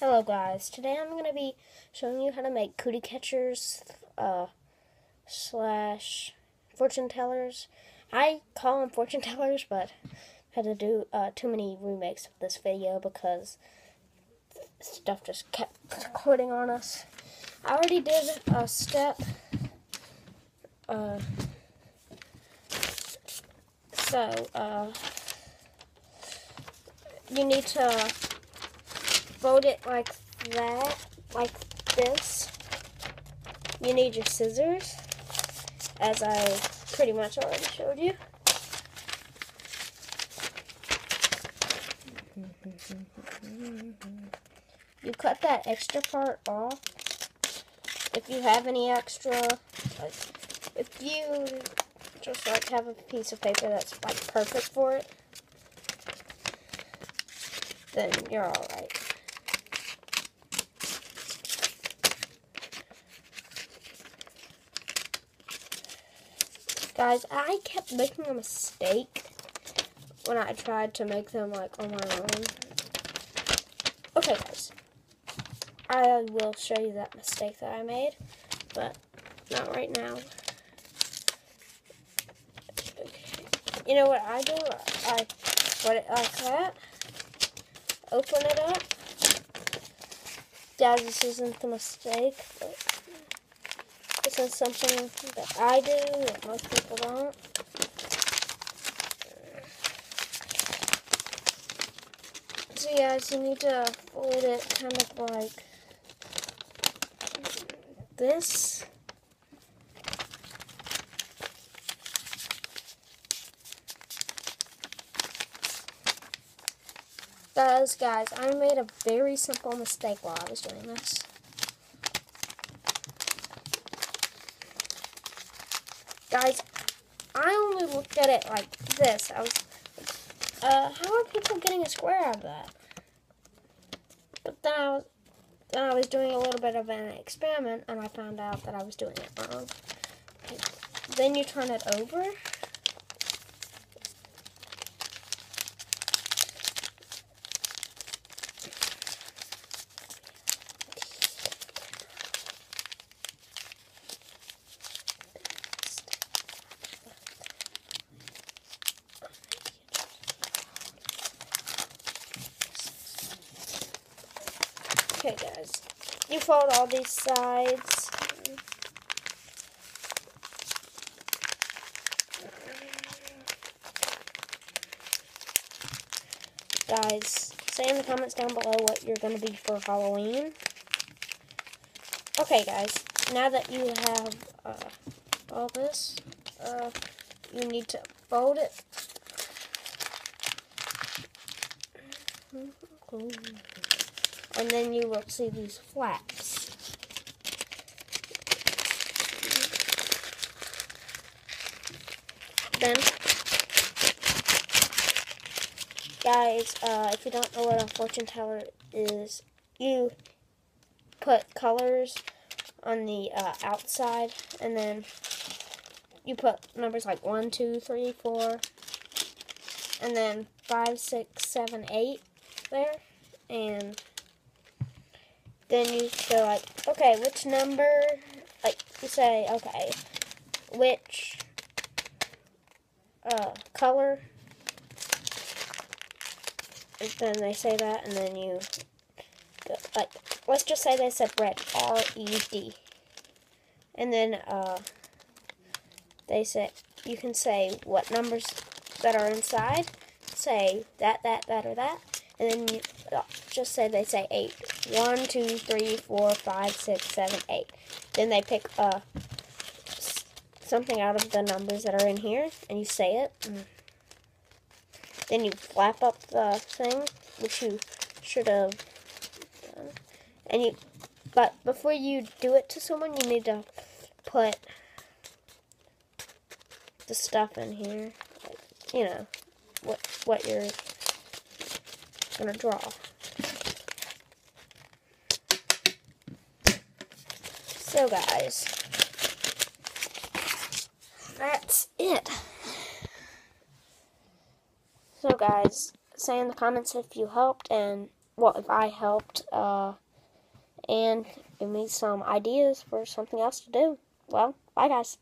Hello guys, today I'm going to be showing you how to make cootie catchers uh, slash fortune tellers. I call them fortune tellers, but had to do uh, too many remakes of this video because stuff just kept recording on us. I already did a step. Uh, so, uh, you need to fold it like that, like this. You need your scissors, as I pretty much already showed you. You cut that extra part off. If you have any extra, like, if you just like have a piece of paper that's like perfect for it, then you're alright. Guys, I kept making a mistake when I tried to make them like on my own. Okay, guys. I will show you that mistake that I made, but not right now. Okay. You know what I do? I put it like that, open it up. Yeah, this isn't the mistake, but this is something that I do that most people don't. So yes, you need to fold it kind of like this. Guys, guys, I made a very simple mistake while I was doing this. Guys, I only looked at it like this. I was uh, how are people getting a square out of that? But then I was, then I was doing a little bit of an experiment, and I found out that I was doing it wrong. Then you turn it over. Okay, guys. You fold all these sides. Guys, say in the comments down below what you're going to be for Halloween. Okay, guys. Now that you have uh, all this, uh, you need to fold it. and then you will see these flaps. Then, guys, uh, if you don't know what a fortune teller is, you put colors on the uh, outside, and then you put numbers like 1, 2, 3, 4, and then 5, 6, 7, 8 there, and then you go like, okay, which number, like, you say, okay, which uh, color, and then they say that, and then you go, like, let's just say they said red, R-E-D, and then, uh, they say, you can say what numbers that are inside, say that, that, that, or that, and then you just say they say eight. One, two, three, four, five, six, seven, eight. Then they pick uh, something out of the numbers that are in here, and you say it. Then you flap up the thing, which you should have done. And you, but before you do it to someone, you need to put the stuff in here. You know, what what you're gonna draw. So guys, that's it. So guys, say in the comments if you helped and well, if I helped, uh, and give me some ideas for something else to do. Well, bye guys.